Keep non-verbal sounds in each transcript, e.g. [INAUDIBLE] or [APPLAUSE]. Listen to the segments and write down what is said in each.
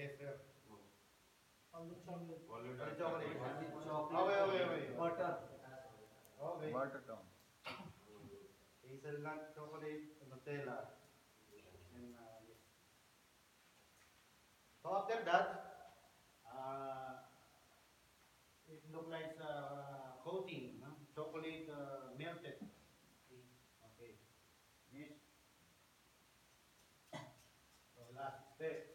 Yes, sir. Only chocolate. Only Only dark chocolate. chocolate. Oh, wait, wait, wait. Butter. Okay. Water down. Hazelnut chocolate, Nutella, and uh, this. So after that, uh, it look like uh, coating, no? chocolate uh, melted. See? Okay. Next. So last step.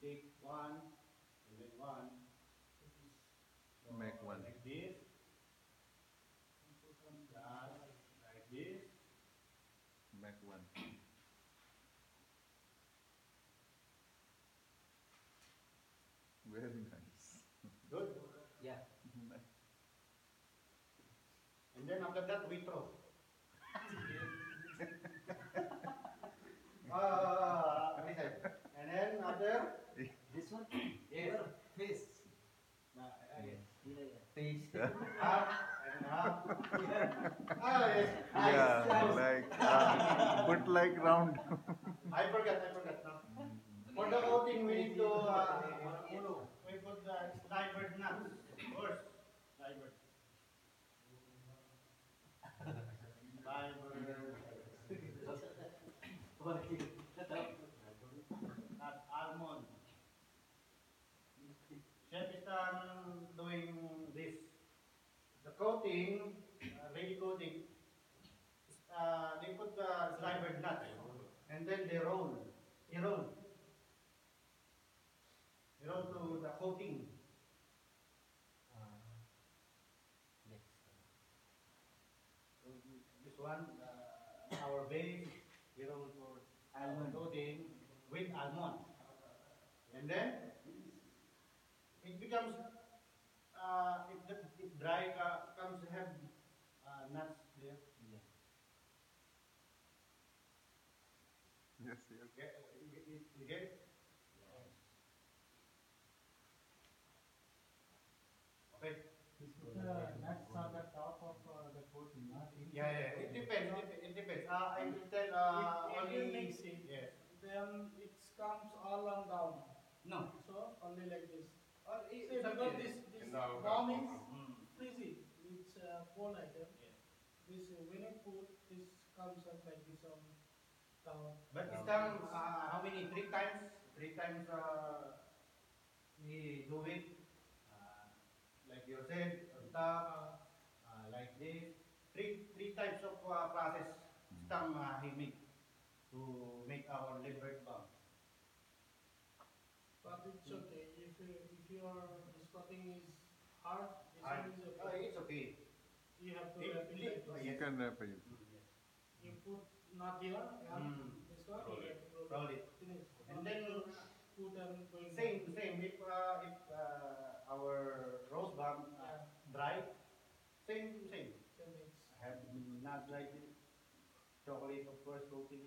Take one, and then one. So Make one. Like this. Plus, like this. Make one. Very nice. Good. Yeah. [LAUGHS] And then after that, we throw. Yeah, like uh, put like round. I forgot, I forgot. No? For the coating, we need to, uh, we put the slivered nuts first. Slivered. Not [LAUGHS] almond. Chef is um, doing this. The coating, uh, ready coating, uh, they put the slivered nuts and then they roll. They roll. They roll to the coating. So this one, uh, our base, we roll for almond coating with almond. And then it becomes, uh, if the if dry uh, comes have uh, nuts there. Yes, yes. Get, you get, you get? Okay. The nuts on the top of uh, the coating, not in. Yeah, yeah, it depends, it, it depends. Uh, I will tell, uh, If- if only. you mix it. Yes. Then it comes all on down. No. So only like this. Uh, See, it- it's because this, this In the bomb is corner. Mm. It's a cold item. Yes. This, uh, when you put, this comes up like this on top. But this time, uh, how many? Three times? Three times, uh, we do it. Uh, like you said, on top, uh, like this. Three, three types of uh, process. Stam uh, he make to make our liver bomb. It's okay. If, if your this is hard, this Uh, okay. it's okay. You have to wrap it. You can wrap it. You put not here, Mm. this one, Roll you it. roll it. Finish. And then Put going. Same, same. If uh, if uh, our rose uh, Yeah. dry, same, same. Same things. I have nuts like this, chocolate of course coating.